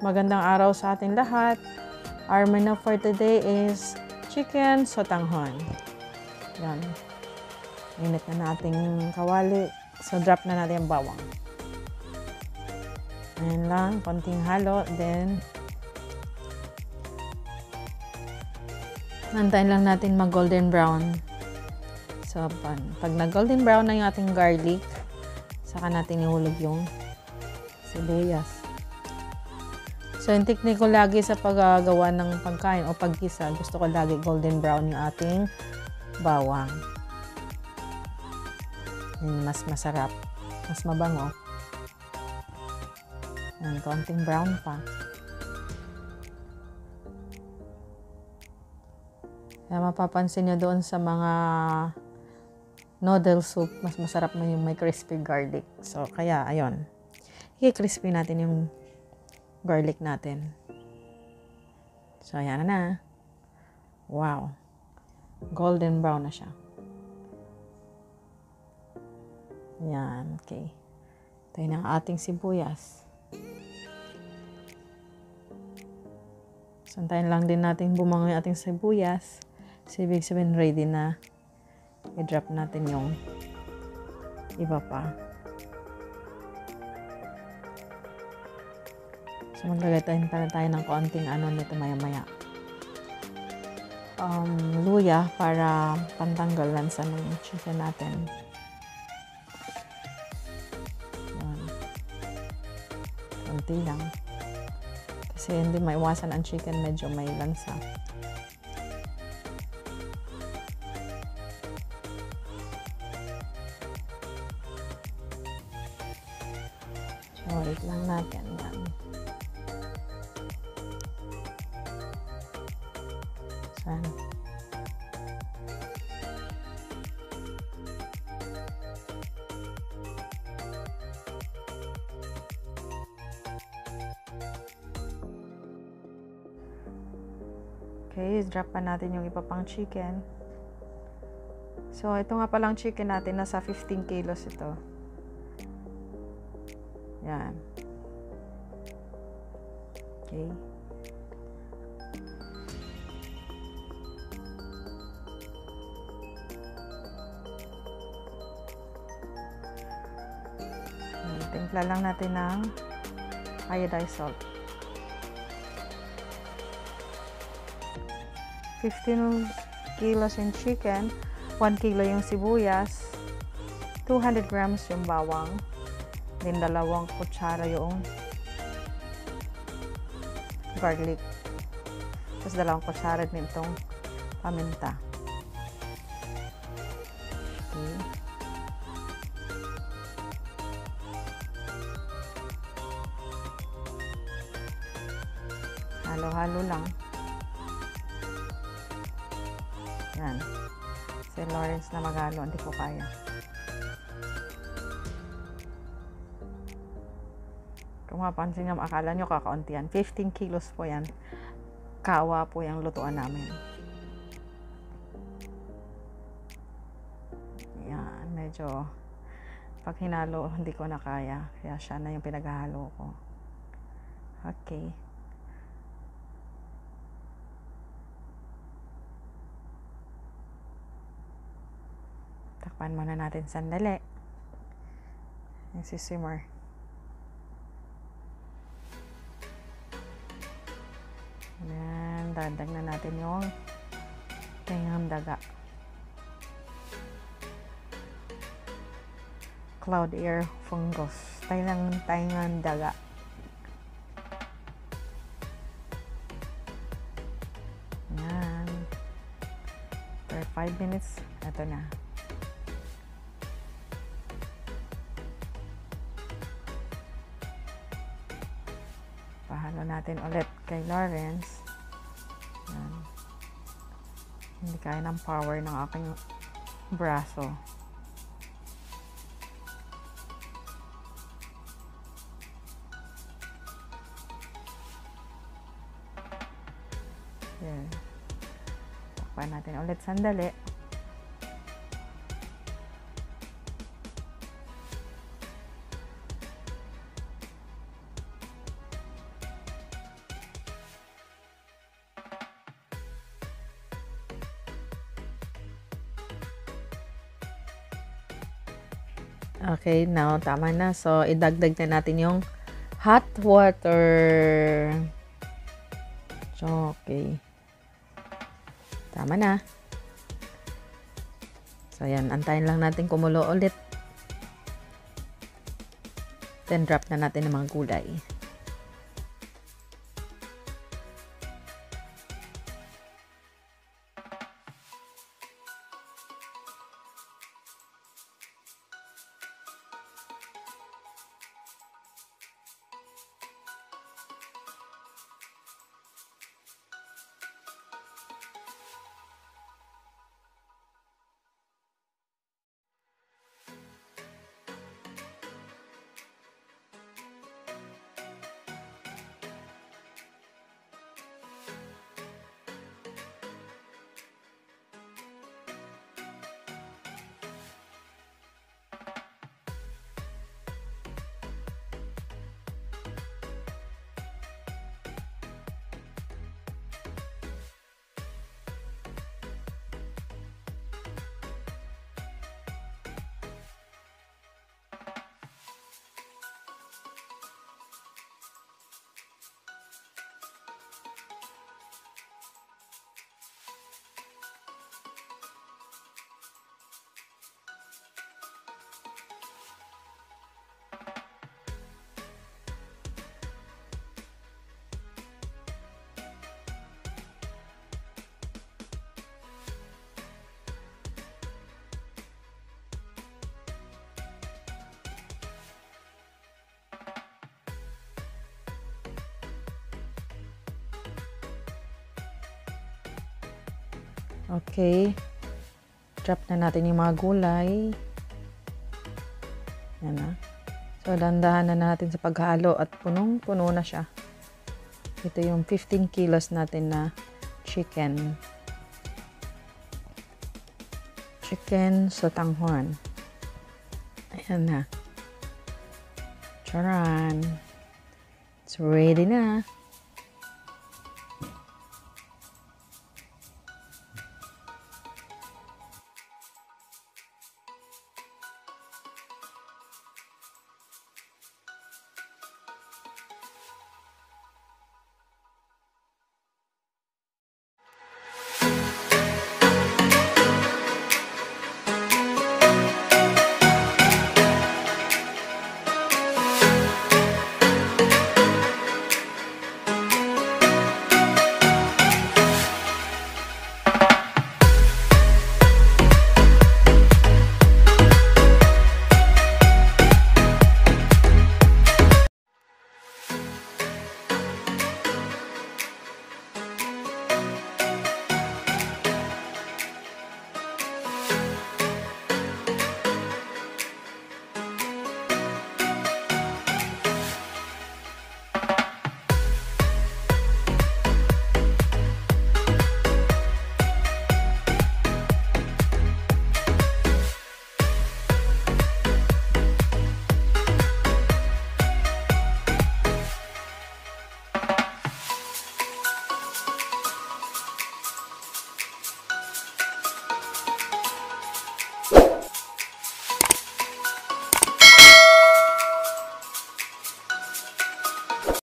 Magandang araw sa ating lahat. Our menu for today is chicken sotanghon. Yan. Init na nating kawali. So, drop na natin yung bawang. Ayan lang. Konting halo. Then, nantayin lang natin mag golden brown. So, pag nag golden brown na yung ating garlic, saka natin ihulog yung sibuyas. So, yung technique ko lagi sa paggagawa ng pagkain o paggisa, gusto ko lagi golden brown yung ating bawang. Yun, mas masarap. Mas mabango. Yan, konting brown pa. Kaya mapapansin nyo doon sa mga noodle soup, mas masarap na yung may crispy garlic. So, kaya, ayun. I-crispy natin yung garlic natin. So, ayan na na. Wow. Golden brown na siya. Yan. Okay. Tayo ng ating sibuyas. Santayin lang din natin bumango yung ating sibuyas. So, ibig sabihin ready na. I-drop natin yung iba pa. So, maglagay tayo, tayo, ng konting ano nito maya-maya. Um, luya para pantanggal lansa ng chicken natin. Yan. Konti lang. Kasi hindi maiwasan ang chicken, medyo may lansa. Okay, drop pa natin yung iba pang chicken. So, ito nga palang chicken natin, nasa 15 kilos ito. Yan. Okay. Timpla lang natin ng iodized salt. 15 kilos yung chicken, 1 kilo yung sibuyas, 200 grams yung bawang, then dalawang kutsara yung garlic. Tapos dalawang kutsara din itong paminta. Yan. Si Lawrence na magalo, hindi ko kaya. Kung mapansin nyo, akala nyo kakaunti yan. 15 kilos po yan. Kawa po yung lutuan namin. Yan, medyo pag hinalo, hindi ko na kaya. Kaya siya na yung pinaghahalo ko. Okay. Takpan muna natin sandali. Yung sisimmer. Yan, dadag na natin yung tingang daga. Cloud air fungus. Tayang tingang daga. Yan. For 5 minutes, ito na. Pahalo natin ulit kay Lawrence. Yan. Hindi kaya ng power ng aking braso. Yan. Takpan natin ulit sandali. Okay, now tama na. So, idagdag na natin yung hot water. Okay. Tama na. So, yan. Antayin lang natin kumulo ulit. Then, drop na natin ng mga gulay. Okay. Drop na natin yung mga gulay. Yan na. So, dandahan na natin sa paghalo at punong-puno na siya. Ito yung 15 kilos natin na chicken. Chicken sa tanghon. Ayan na. Charan. It's ready na.